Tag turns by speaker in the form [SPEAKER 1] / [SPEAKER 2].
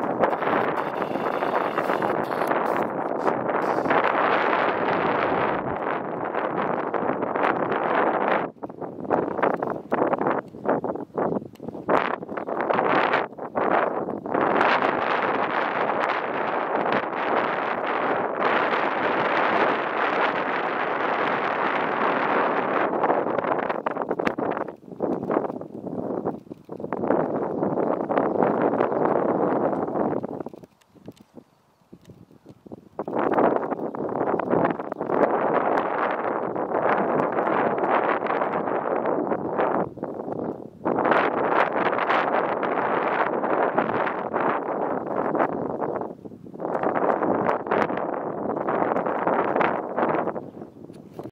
[SPEAKER 1] you